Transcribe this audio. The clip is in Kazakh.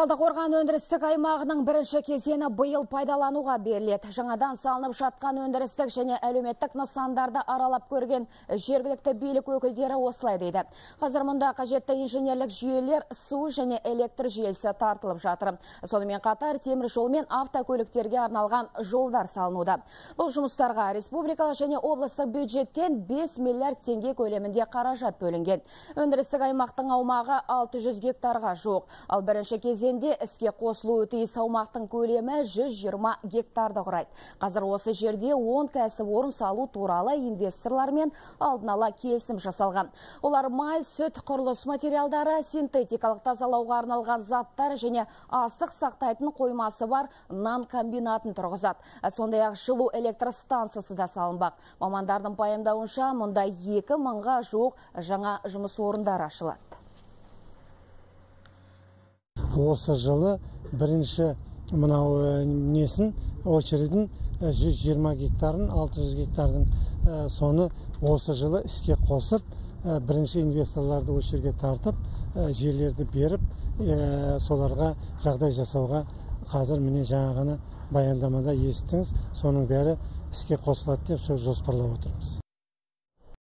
Талдықорған өндірістік аймағының бірінші кезеңі биыл пайдалануға беріледі. Жаңадан салынып жатқан өндірістік және әлеуметтік нысандарды аралап көрген жергілікті билік өкілдері осылай дейді. Қазір мұнда қажетті инженерлік жүйелер, су және электр желісі тартылып жатыр. Сонымен қатар темір жол мен автокөліктерге арналған жолдар салынуда. Бұл жұмыстарға республикалық және облыстық бюджеттен 5 миллиард теңге көлемінде қаражат бөлінген. Өндірістік аймақтың аумағы 600 гектарға жоқ. Ал бірінші кезеңде іске қосылуы тиіс аумақтың көлемі 120 гектарды құрайды. Қазір осы жерде 10 кәсіпорын салу туралы инвесторлармен алдын ала келісім жасалған. Олар май, сүт, құрылыс материалдары, синтетикалық тазалауға арналған заттар және астық сақтайтын қоймасы бар нан комбинатын тұрғызады. Сондай ақ жылу электр станциясы да салынбақ. Мамандардың пайымдауынша мұнда 2 мыңға жуық жаңа жұмыс орындары ашылады. Осы жылы бірінші мынау несін очередін 120 гектарын 600 гектардың соны осы жылы іске қосып бірінші инвесторларды осы жерге тартып жерлерді беріп соларға жағдай жасауға қазір міне жаңа ғана баяндамада естіңіз соның бәрі іске қосылады деп сол жоспарлап отырмыз.